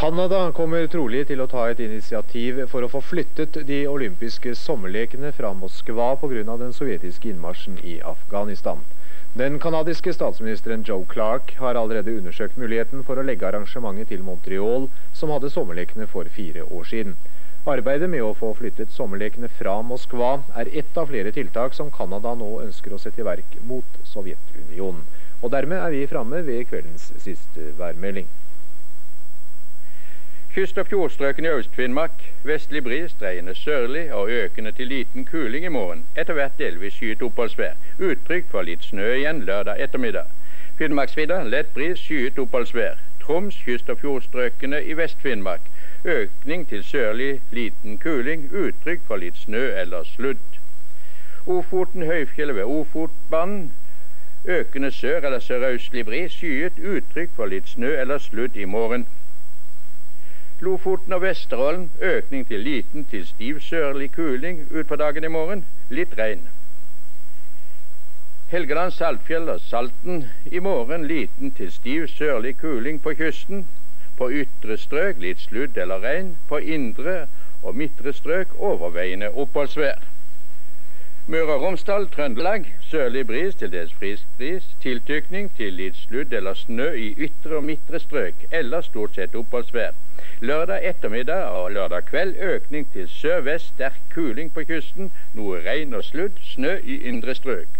Canada kommer trolig til å ta et initiativ for å få flyttet de olympiske sommerlekene fra Moskva pga. den sovjetiske innmarsjen i Afghanistan. Den kanadiske statsministeren Joe Clark har allerede undersøkt muligheten for å legge arrangementet til Montreal, som hadde sommerlekene for fire år siden. Arbeidet med å få flyttet sommerlekene fra Moskva er ett av flere tiltak som Canada nå ønsker å sette i verk mot Sovjetunionen. Og dermed er vi framme ved kveldens siste værmelding. Kyst- og fjordstrøkene i Øst-Finnmark. Vestlig bris, dreiende sørlig og økende til liten kuling i morgen. Etter hvert delvis skyet oppholdsvær. Uttrykk for litt snø igjen lørdag ettermiddag. Finnmarksvidda lett bris, skyet oppholdsvær. Troms, kyst- og fjordstrøkene i Vest-Finnmark. Økning til sørlig liten kuling. Uttrykk for litt snø eller sludd. Ofoten, høyfjellet ved Ofotbanen. Økende sør- eller sørøstlig bris, skyet. Uttrykk for litt snø eller sludd i morgen. Lofoten og Vesterålen økning til liten til stiv sørlig kuling utpå dagen i morgen. Litt regn. Helgeland, Saltfjell og Salten i morgen liten til stiv sørlig kuling på kysten. På ytre strøk litt sludd eller regn. På indre og midtre strøk overveiende oppholdsvær. Møre og Romsdal, Trøndelag. Sørlig bris til dels frisk bris. Tiltykning til litt sludd eller snø i ytre og midtre strøk. Eller stort sett oppholdsvær. Lørdag ettermiddag og lørdag kveld økning til sørvest sterk kuling på kysten. Noe regn og sludd. Snø i indre strøk.